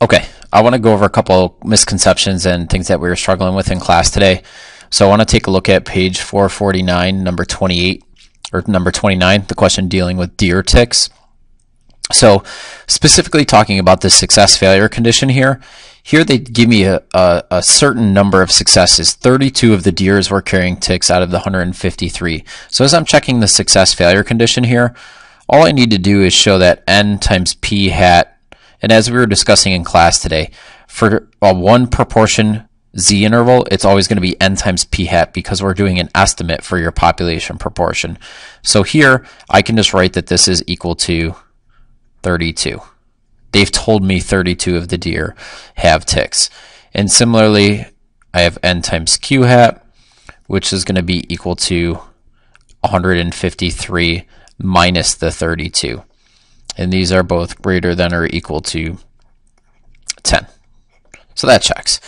Okay, I want to go over a couple misconceptions and things that we were struggling with in class today. So I want to take a look at page 449, number 28, or number 29, the question dealing with deer ticks. So specifically talking about the success failure condition here, here they give me a, a, a, certain number of successes. 32 of the deers were carrying ticks out of the 153. So as I'm checking the success failure condition here, all I need to do is show that n times p hat and as we were discussing in class today, for a one proportion z interval, it's always going to be n times p hat because we're doing an estimate for your population proportion. So here, I can just write that this is equal to 32. They've told me 32 of the deer have ticks. And similarly, I have n times q hat, which is going to be equal to 153 minus the 32 and these are both greater than or equal to 10. So that checks.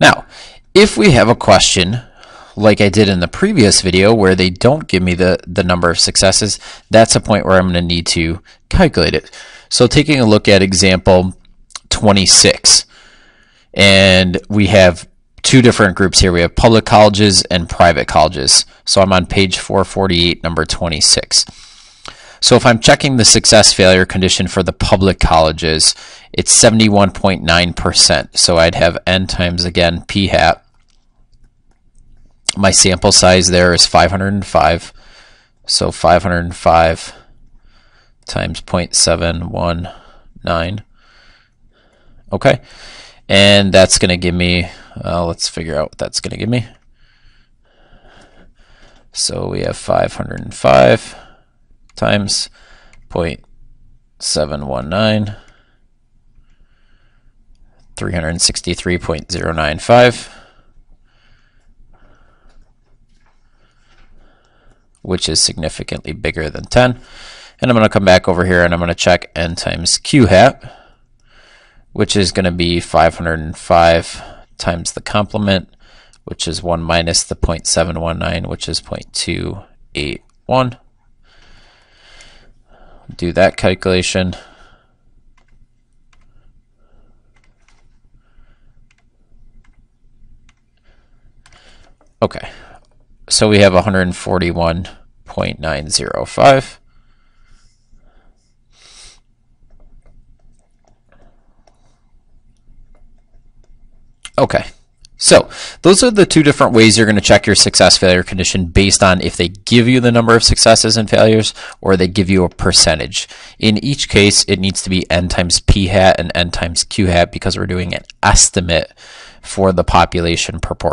Now, if we have a question like I did in the previous video where they don't give me the, the number of successes, that's a point where I'm going to need to calculate it. So taking a look at example 26, and we have two different groups here. We have public colleges and private colleges. So I'm on page 448, number 26. So if I'm checking the success failure condition for the public colleges, it's 71.9%. So I'd have n times, again, p hat. My sample size there is 505. So 505 times 0.719. Okay. And that's going to give me, uh, let's figure out what that's going to give me. So we have 505 times 0.719, 363.095, which is significantly bigger than 10. And I'm going to come back over here and I'm going to check n times q hat, which is going to be 505 times the complement, which is 1 minus the 0.719, which is 0.281 do that calculation. Okay, so we have 141.905. Okay. So those are the two different ways you're going to check your success failure condition based on if they give you the number of successes and failures or they give you a percentage. In each case, it needs to be n times p hat and n times q hat because we're doing an estimate for the population proportion.